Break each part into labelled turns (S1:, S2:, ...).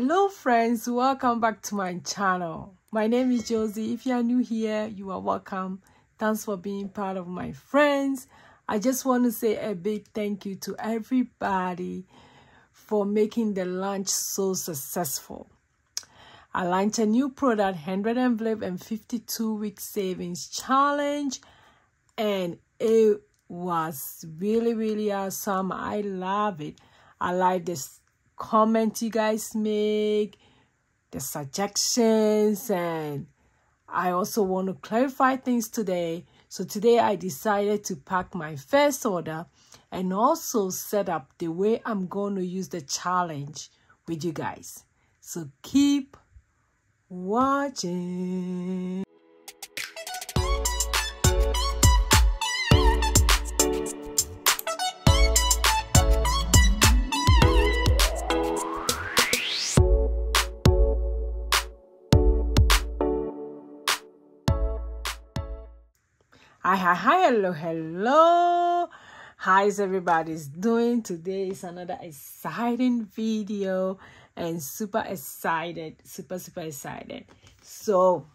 S1: hello friends. Welcome back to my channel. My name is Josy. If you are new here you are welcome. Thanks for being part of my friends. I just want to say a big thank you to everybody for making the launch so successful. I launched a new product 100 envelope and 52 week savings challenge and it was really really awesome. I love it. I like this comment you guys make, the suggestions, and I also want to clarify things today. So today I decided to pack my first order and also set up the way I'm going to use the challenge with you guys. So keep watching. Hi, hi, hi, hello, hello. How's everybody's doing? Today is another exciting video and super excited, super, super excited. So,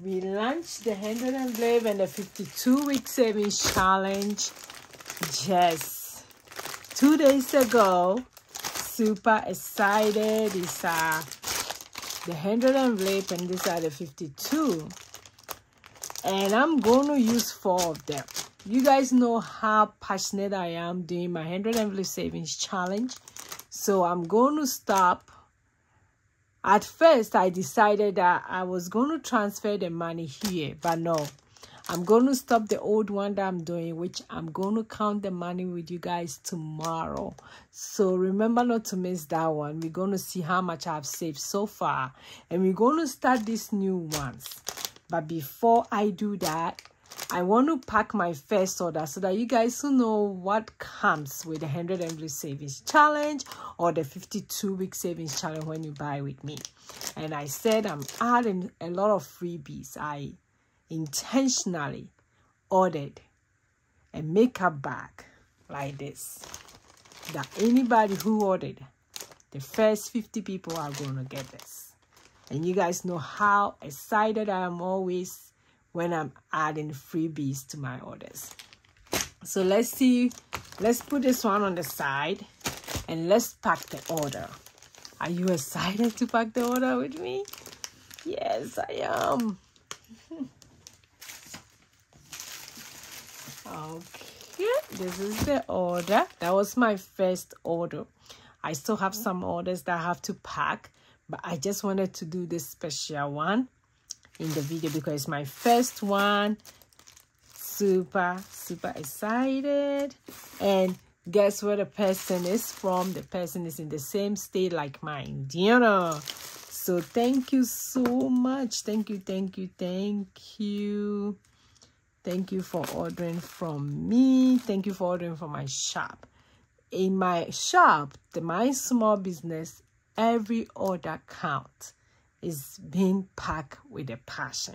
S1: we launched the 100 envelope and the 52 week savings challenge just two days ago. Super excited. These are the 100 envelope and these are the 52 and I'm going to use four of them. You guys know how passionate I am doing my 100 envelope savings challenge. So I'm going to stop. At first, I decided that I was going to transfer the money here, but no. I'm going to stop the old one that I'm doing, which I'm going to count the money with you guys tomorrow. So remember not to miss that one. We're going to see how much I've saved so far. And we're going to start these new ones. But before I do that, I want to pack my first order so that you guys will know what comes with the 100 envelope savings challenge or the 52 week savings challenge when you buy with me. And I said I'm adding a lot of freebies. I intentionally ordered a makeup bag like this that anybody who ordered the first 50 people are going to get this and you guys know how excited I am always when I'm adding freebies to my orders. So let's see. Let's put this one on the side and let's pack the order. Are you excited to pack the order with me? Yes, I am. okay, this is the order. That was my first order. I still have some orders that I have to pack but I just wanted to do this special one in the video because it's my first one. Super super excited. And guess where the person is from? The person is in the same state like mine Diana. So thank you so much. Thank you thank you thank you. Thank you for ordering from me. Thank you for ordering from my shop. In my shop the my small business every order count is being packed with a passion.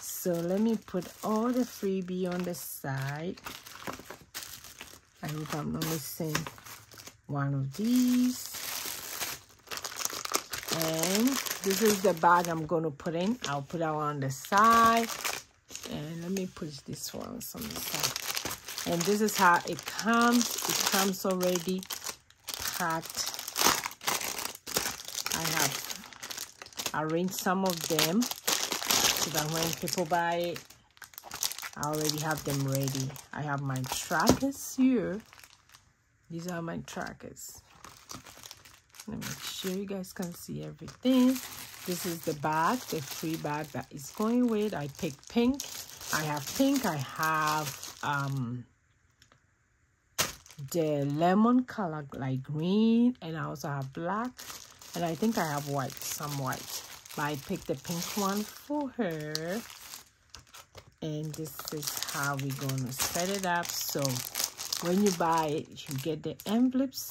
S1: So let me put all the freebie on the side. I hope I'm not missing one of these. And this is the bag I'm going to put in. I'll put that one on the side. And let me put this one on the side. And this is how it comes. It comes already packed I have arranged some of them so that when people buy it, I already have them ready. I have my trackers here. These are my trackers. Let me make sure you guys can see everything. This is the bag, the free bag that is going with. I picked pink. I have pink. I have um, the lemon color like green. And I also have black and I think I have white, some white. But I picked the pink one for her. And this is how we're going to set it up. So when you buy it, you get the envelopes,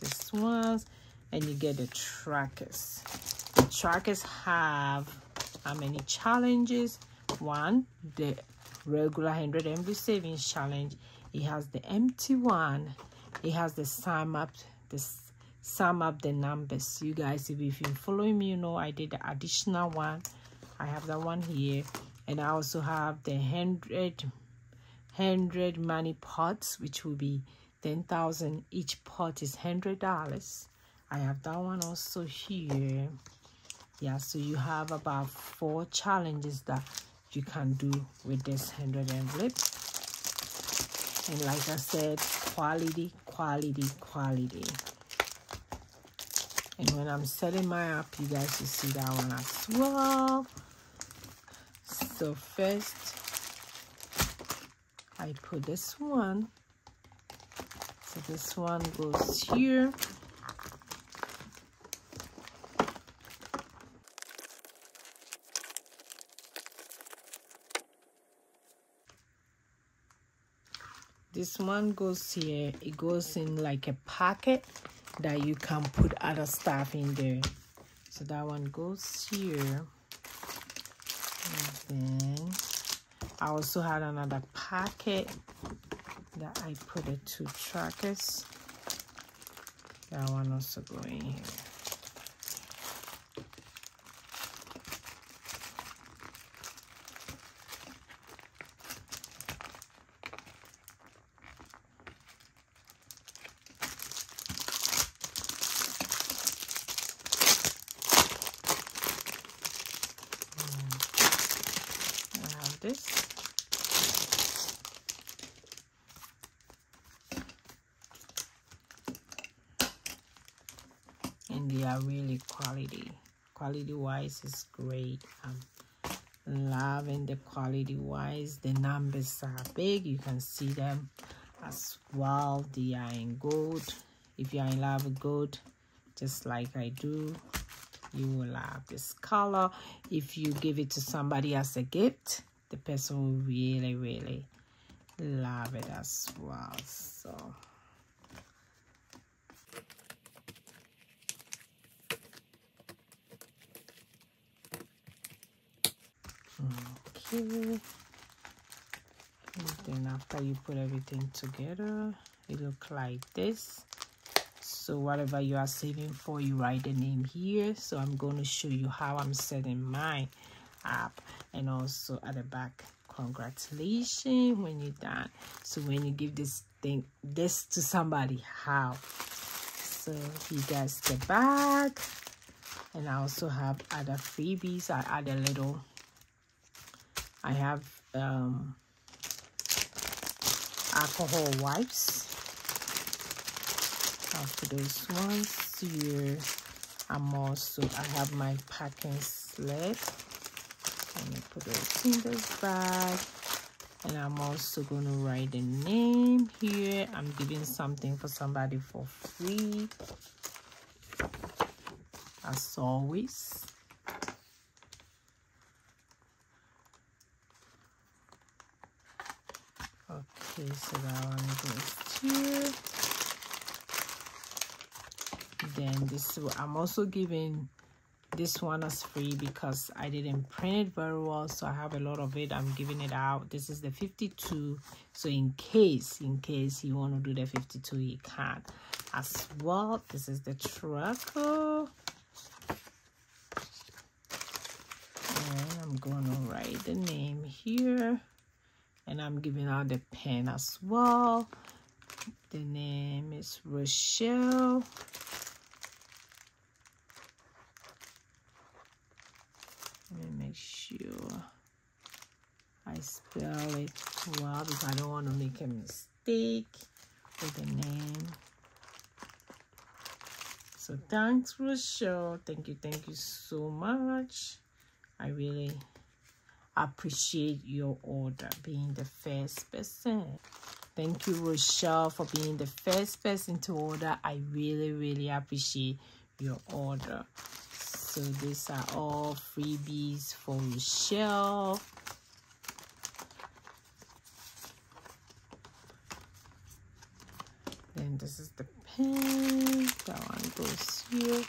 S1: this ones, and you get the trackers. The trackers have how many challenges? One, the regular 100 envelope savings challenge. It has the empty one. It has the sum up, this sum up the numbers. You guys if you've been following me you know i did the additional one. I have that one here. And i also have the hundred hundred money pots which will be 10,000 each pot is hundred dollars. I have that one also here. Yeah so you have about four challenges that you can do with this 100 envelope. And like i said quality quality quality and when i'm setting my up you guys will see that one as well. So first i put this one. So this one goes here. This one goes here. It goes in like a pocket that you can put other stuff in there. So that one goes here. And then i also had another pocket that i put the two trackers. That one also going here this. And they are really quality. Quality wise is great. I'm loving the quality wise. The numbers are big. You can see them as well. They are in gold. If you are in love with gold, just like I do, you will love this color. If you give it to somebody as a gift, the person will really really love it as well so. Okay. And then after you put everything together it look like this. So whatever you are saving for you write the name here. So i'm going to show you how i'm setting mine up and also at the back congratulations when you're done. So when you give this thing this to somebody how? So you guys the back and i also have other freebies. I add a little i have um alcohol wipes. After those ones here i'm also i have my packing slip let me put those in this bag and i'm also going to write the name here. I'm giving something for somebody for free. As always. Okay so that one goes here. Then this i'm also giving this one is free because i didn't print it very well so i have a lot of it. I'm giving it out. This is the 52 so in case in case you want to do the 52 you can as well. This is the tracker and i'm gonna write the name here. And i'm giving out the pen as well. The name is rochelle Let me make sure I spell it well because I don't want to make a mistake with the name. So thanks, Rochelle. Thank you, thank you so much. I really appreciate your order, being the first person. Thank you, Rochelle, for being the first person to order. I really, really appreciate your order so these are all freebies for Michelle. Then this is the pen that one goes here.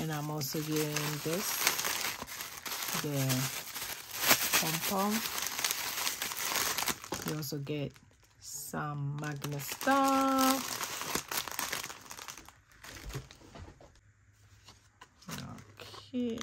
S1: And i'm also getting this the pom pom. You also get some magnet stuff okay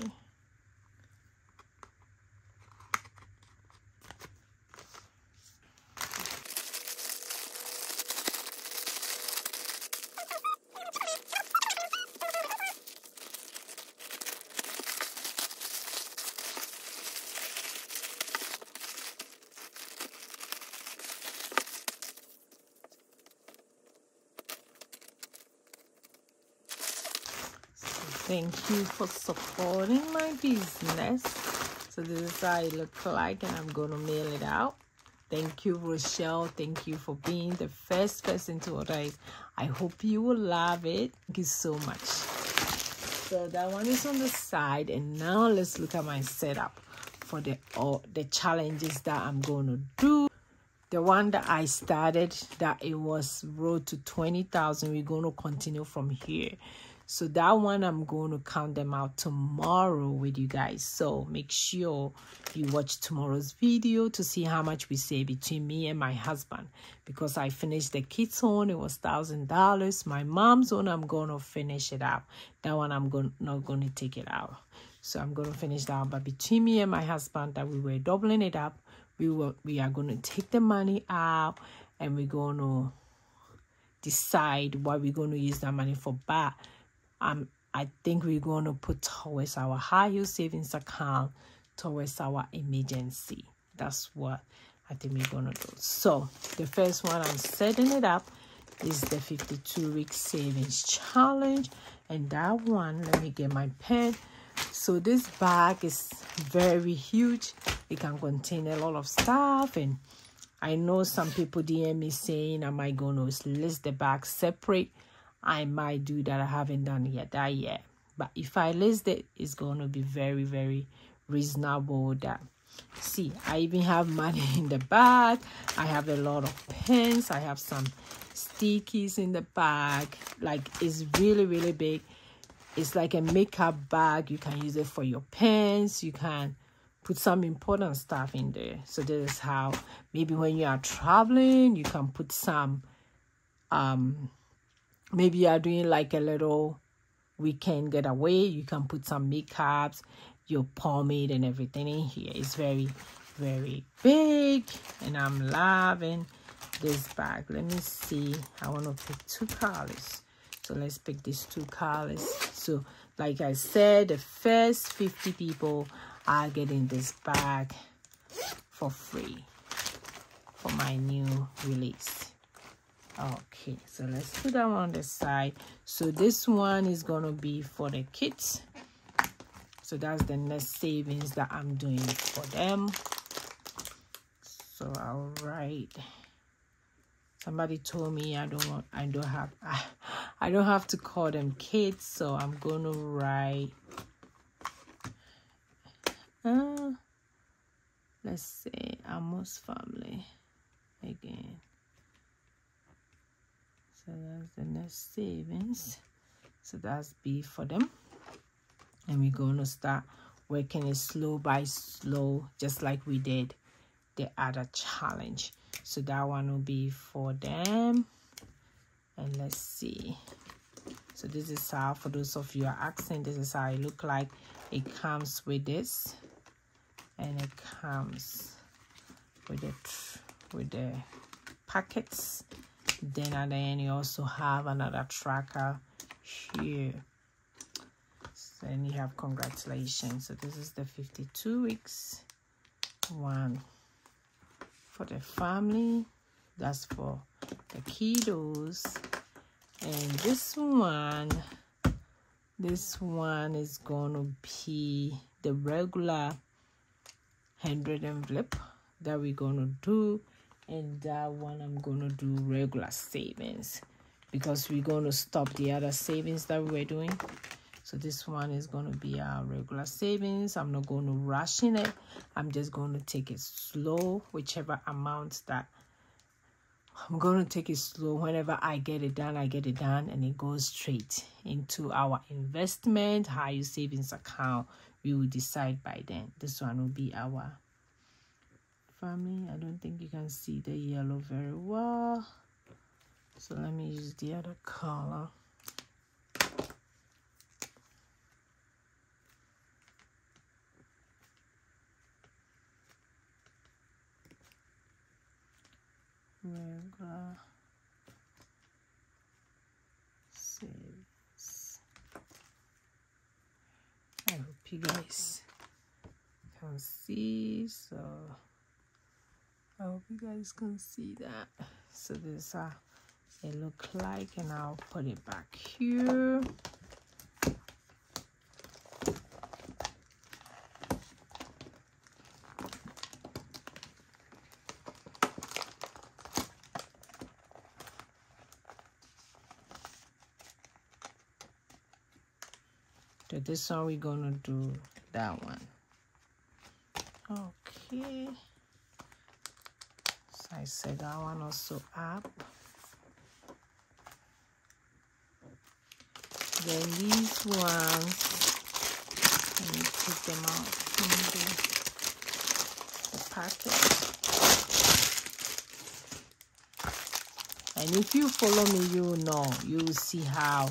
S1: thank you for supporting my business. So this is how it looks like and i'm gonna mail it out. Thank you rochelle. Thank you for being the first person to order it. I hope you will love it. Thank you so much. So that one is on the side and now let's look at my setup for the all the challenges that i'm gonna do. The one that i started that it was road to 20,000 we're to continue from here so that one i'm going to count them out tomorrow with you guys. So make sure you watch tomorrow's video to see how much we save between me and my husband. Because i finished the kids own it was thousand dollars. My mom's own i'm going to finish it out. That one i'm going not going to take it out. So i'm going to finish that but between me and my husband that we were doubling it up we were we are going to take the money out and we're going to decide what we're going to use that money for. But um, I think we're going to put towards our high yield savings account towards our emergency. That's what I think we're going to do. So the first one I'm setting it up is the 52 week savings challenge. And that one, let me get my pen. So this bag is very huge. It can contain a lot of stuff and I know some people DM me saying, am I going to list the bag separate? I might do that. I haven't done yet that yet. But if I list it, it's going to be very, very reasonable that see i even have money in the bag. I have a lot of pens. I have some stickies in the bag. Like it's really really big. It's like a makeup bag. You can use it for your pens. You can put some important stuff in there. So this is how maybe when you are traveling you can put some um maybe you are doing like a little weekend getaway. You can put some makeups. Your pomade and everything in here. It's very very big and i'm loving this bag. Let me see i want to pick two colors. So let's pick these two colors. So like i said the first 50 people are getting this bag for free for my new release okay so let's put that one on the side. So this one is gonna be for the kids. So that's the next savings that i'm doing for them. So i'll write somebody told me i don't want i don't have I, I don't have to call them kids so i'm gonna write uh let's say amos family again so that's the next savings. So that's b for them. And we're going to start working it slow by slow just like we did the other challenge. So that one will be for them. And let's see. So this is how for those of you are asking this is how it look like. It comes with this. And it comes with the with the packets then at the end you also have another tracker here then you have congratulations. So this is the 52 weeks one for the family. That's for the kiddos. And this one this one is gonna be the regular 100 envelope that we're gonna do and that one i'm gonna do regular savings because we're going to stop the other savings that we were doing. So this one is going to be our regular savings. I'm not going to rush in it. I'm just going to take it slow whichever amount that i'm going to take it slow. Whenever i get it done i get it done and it goes straight into our investment high yield savings account we will decide by then. This one will be our farming i don't think you can see the yellow very well so let me use the other color regular saves. I hope you guys can see. So I hope you guys can see that. So this is how it look like and I'll put it back here. So this one we're gonna do that one. Okay. Set that one also up. Then these ones, let me take them out from the, the packet. And if you follow me, you know, you will see how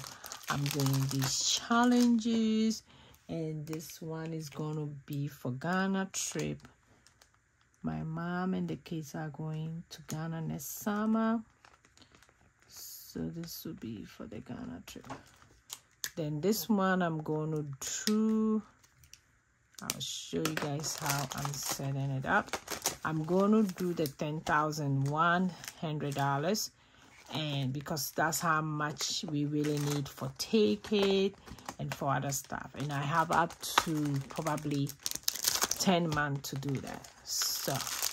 S1: I'm doing these challenges. And this one is going to be for Ghana trip. My mom and the kids are going to Ghana next summer. So this will be for the Ghana trip. Then this one I'm going to do. I'll show you guys how I'm setting it up. I'm going to do the $10,100 and because that's how much we really need for ticket and for other stuff and i have up to probably 10 months to do that so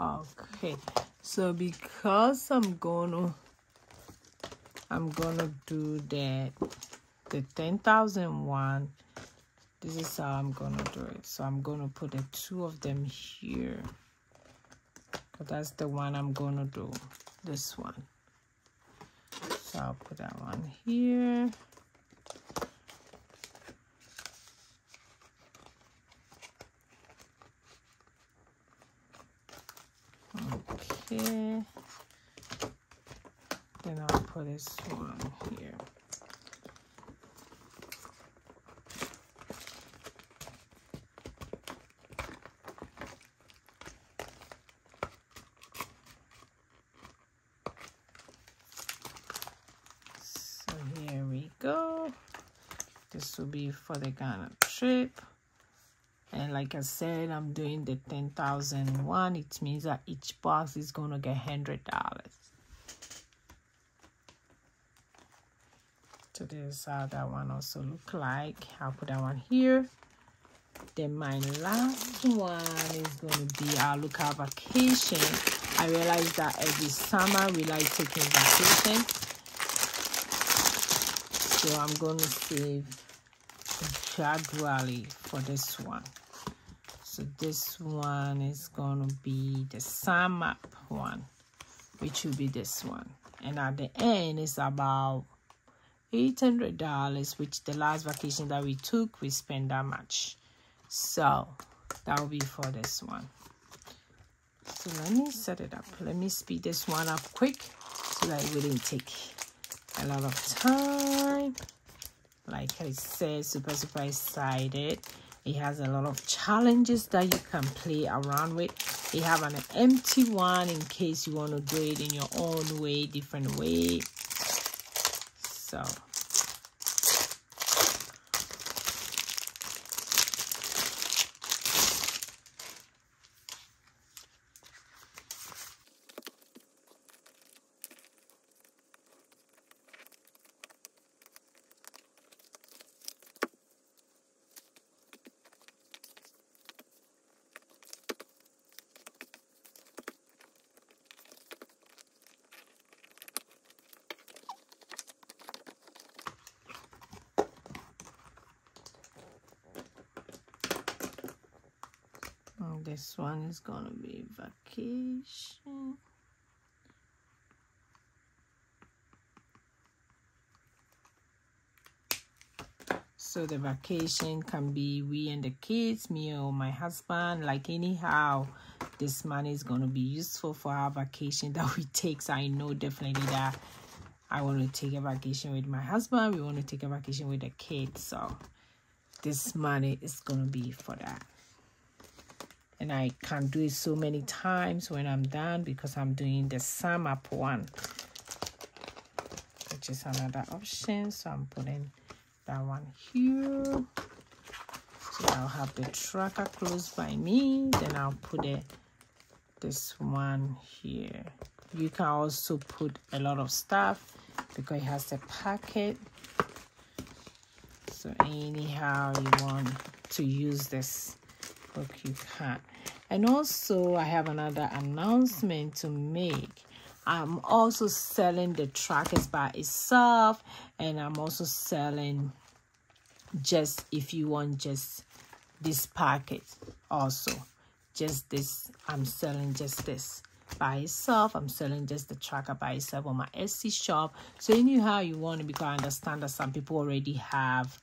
S1: okay. So because i'm gonna i'm gonna do that the 10,001 this is how i'm gonna do it. So i'm gonna put the two of them here. That's the one i'm gonna do this one. So i'll put that one here Okay. Then I'll put this one here. So here we go. This will be for the Ghana trip like i said i'm doing the 10,001 it means that each box is gonna get hundred dollars. So this is how that one also look like. I'll put that one here. Then my last one is going to be our local vacation. I realize that every summer we like taking vacation. So i'm going to save gradually for this one so this one is going to be the sum up one which will be this one. And at the end it's about $800 which the last vacation that we took we spent that much. So that will be for this one. So let me set it up. Let me speed this one up quick so that it wouldn't take a lot of time. Like I said super super excited it has a lot of challenges that you can play around with. You have an empty one in case you want to do it in your own way different way. So this one is gonna be vacation. So the vacation can be we and the kids me or my husband. Like anyhow this money is going to be useful for our vacation that we take. So i know definitely that i want to take a vacation with my husband. We want to take a vacation with the kids. So this money is going to be for that and i can do it so many times when i'm done because i'm doing the sum up one which is another option. So i'm putting that one here. So I'll have the tracker close by me. Then I'll put it this one here. You can also put a lot of stuff because it has a packet. So anyhow you want to use this book you can and also I have another announcement to make. I'm also selling the trackers by itself and I'm also selling just if you want just this packet also. Just this i'm selling just this by itself. I'm selling just the tracker by itself on my etsy shop. So anyhow you want it because i understand that some people already have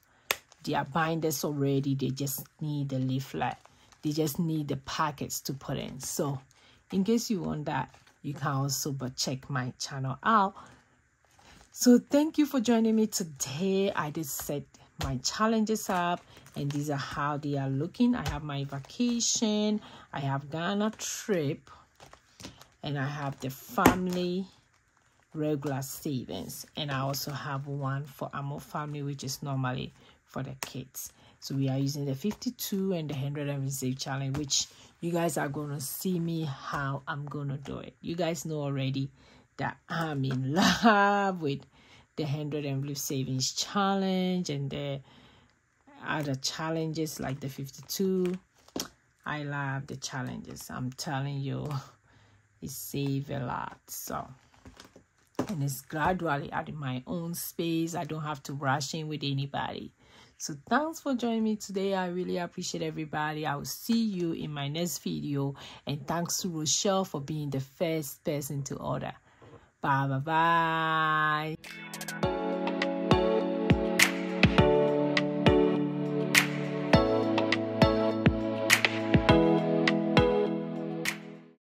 S1: their binders already they just need the leaflet they just need the packets to put in. So in case you want that you can also but check my channel out. So thank you for joining me today. I did set my challenges up and these are how they are looking. I have my vacation i have ghana trip and i have the family regular savings. And i also have one for amo family which is normally for the kids so we are using the 52 and the 100 and save challenge which you guys are going to see me how i'm going to do it. You guys know already that i'm in love with the 100 envelope savings challenge and the other challenges like the 52 i love the challenges. I'm telling you it save a lot. So and it's gradually at my own space. I don't have to rush in with anybody so thanks for joining me today. I really appreciate everybody. I will see you in my next video. And thanks to rochelle for being the first person to order. Bye bye bye.